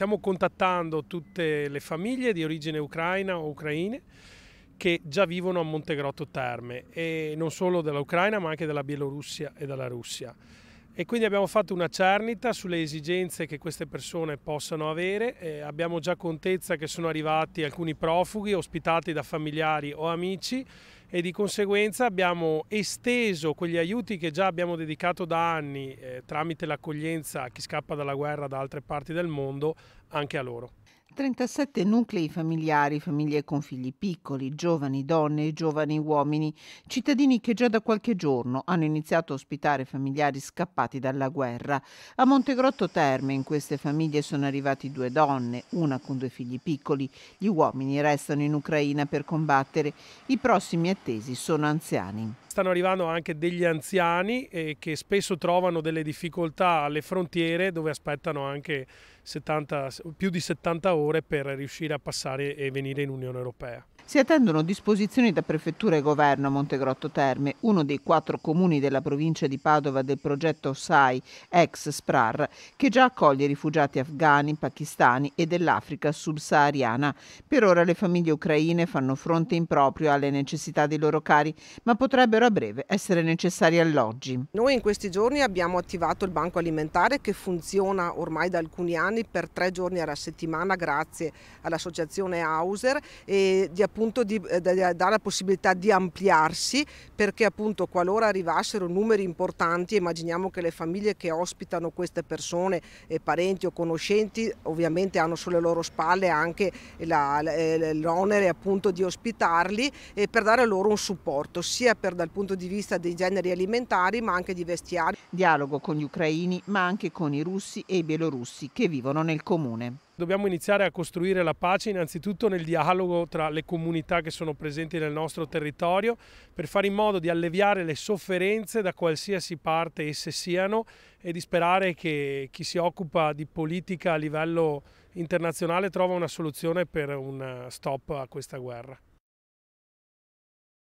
stiamo contattando tutte le famiglie di origine ucraina o ucraine che già vivono a Montegrotto Terme e non solo dell'Ucraina ma anche della Bielorussia e della Russia. E quindi abbiamo fatto una cernita sulle esigenze che queste persone possano avere. Eh, abbiamo già contezza che sono arrivati alcuni profughi ospitati da familiari o amici e di conseguenza abbiamo esteso quegli aiuti che già abbiamo dedicato da anni eh, tramite l'accoglienza a chi scappa dalla guerra da altre parti del mondo anche a loro. 37 nuclei familiari, famiglie con figli piccoli, giovani donne e giovani uomini, cittadini che già da qualche giorno hanno iniziato a ospitare familiari scappati dalla guerra. A Montegrotto Terme in queste famiglie sono arrivati due donne, una con due figli piccoli. Gli uomini restano in Ucraina per combattere. I prossimi attesi sono anziani. Stanno arrivando anche degli anziani eh, che spesso trovano delle difficoltà alle frontiere dove aspettano anche 70, più di 70 ore per riuscire a passare e venire in Unione Europea. Si attendono disposizioni da Prefettura e Governo a Montegrotto Terme, uno dei quattro comuni della provincia di Padova del progetto SAI, ex SPRAR, che già accoglie rifugiati afghani, pakistani e dell'Africa subsahariana. Per ora le famiglie ucraine fanno fronte in proprio alle necessità dei loro cari, ma potrebbero a breve essere necessari alloggi. Noi in questi giorni abbiamo attivato il banco alimentare che funziona ormai da alcuni anni per tre giorni alla settimana grazie all'associazione Hauser e di appunto appunto di, eh, dare la possibilità di ampliarsi perché appunto qualora arrivassero numeri importanti, immaginiamo che le famiglie che ospitano queste persone, eh, parenti o conoscenti, ovviamente hanno sulle loro spalle anche eh, l'onere appunto di ospitarli e per dare loro un supporto sia per, dal punto di vista dei generi alimentari ma anche di vestiari. Dialogo con gli ucraini ma anche con i russi e i bielorussi che vivono nel comune. Dobbiamo iniziare a costruire la pace innanzitutto nel dialogo tra le comunità che sono presenti nel nostro territorio per fare in modo di alleviare le sofferenze da qualsiasi parte esse siano e di sperare che chi si occupa di politica a livello internazionale trova una soluzione per un stop a questa guerra.